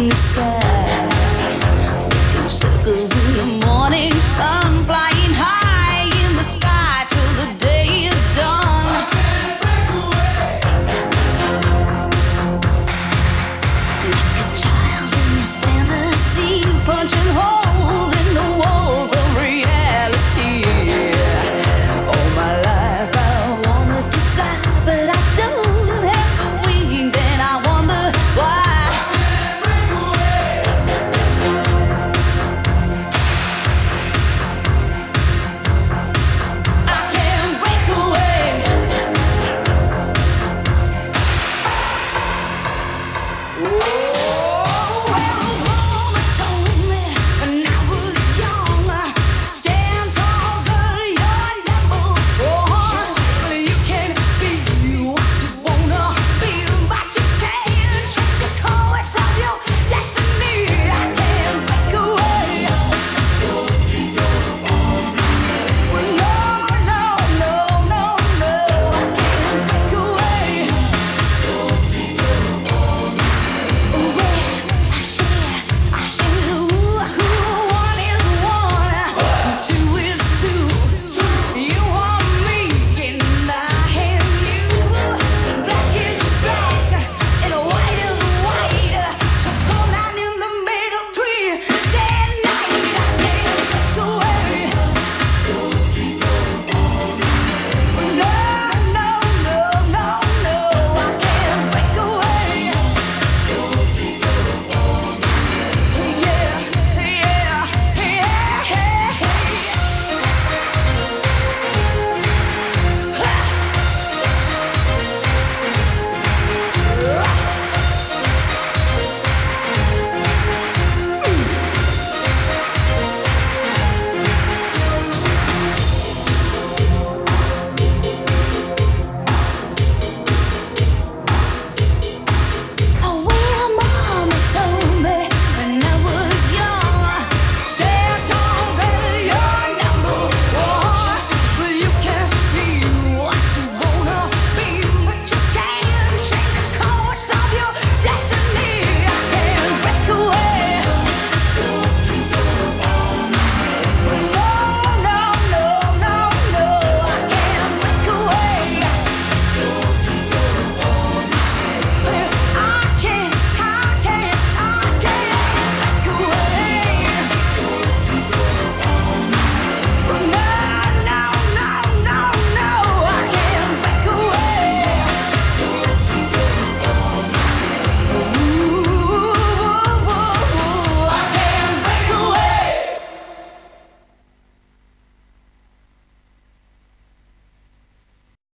in the sky, circles in the morning. Ooh.